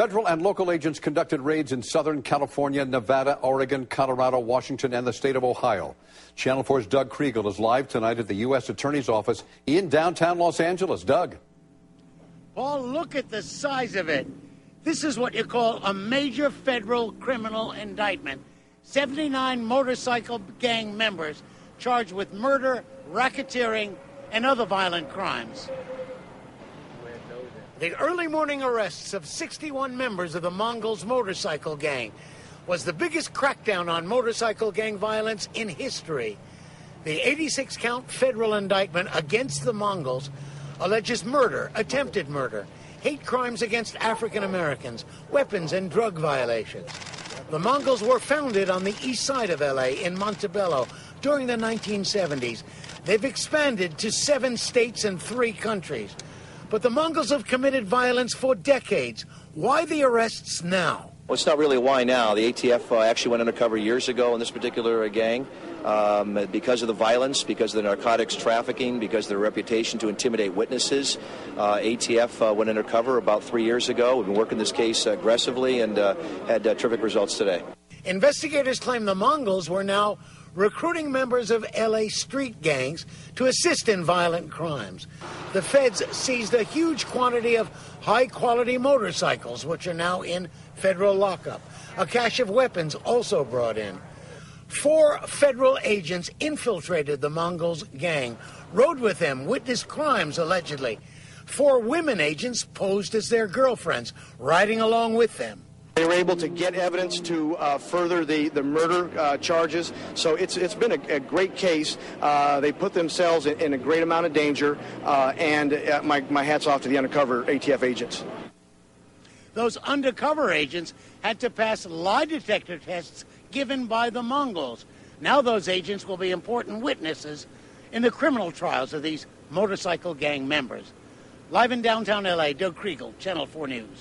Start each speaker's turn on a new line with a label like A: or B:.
A: Federal and local agents conducted raids in Southern California, Nevada, Oregon, Colorado, Washington, and the state of Ohio. Channel 4's Doug Kriegel is live tonight at the U.S. Attorney's Office in downtown Los Angeles. Doug.
B: Paul, look at the size of it. This is what you call a major federal criminal indictment. 79 motorcycle gang members charged with murder, racketeering, and other violent crimes. The early morning arrests of 61 members of the Mongols motorcycle gang was the biggest crackdown on motorcycle gang violence in history. The 86 count federal indictment against the Mongols alleges murder, attempted murder, hate crimes against African Americans, weapons and drug violations. The Mongols were founded on the east side of LA in Montebello during the 1970s. They've expanded to seven states and three countries. But the Mongols have committed violence for decades. Why the arrests now?
C: Well, it's not really why now. The ATF uh, actually went undercover years ago in this particular uh, gang um, because of the violence, because of the narcotics trafficking, because of their reputation to intimidate witnesses. Uh, ATF uh, went undercover about three years ago. We've been working this case aggressively and uh, had uh, terrific results today.
B: Investigators claim the Mongols were now recruiting members of LA street gangs to assist in violent crimes. The feds seized a huge quantity of high quality motorcycles, which are now in federal lockup. A cache of weapons also brought in. Four federal agents infiltrated the Mongols gang, rode with them, witnessed crimes allegedly. Four women agents posed as their girlfriends, riding along with them.
D: They were able to get evidence to uh, further the, the murder uh, charges. So it's, it's been a, a great case. Uh, they put themselves in, in, a great amount of danger, uh, and uh, my, my hat's off to the undercover ATF agents.
B: Those undercover agents had to pass lie detector tests given by the Mongols. Now those agents will be important witnesses in the criminal trials of these motorcycle gang members. Live in downtown LA, Doug Kriegel, Channel 4 News.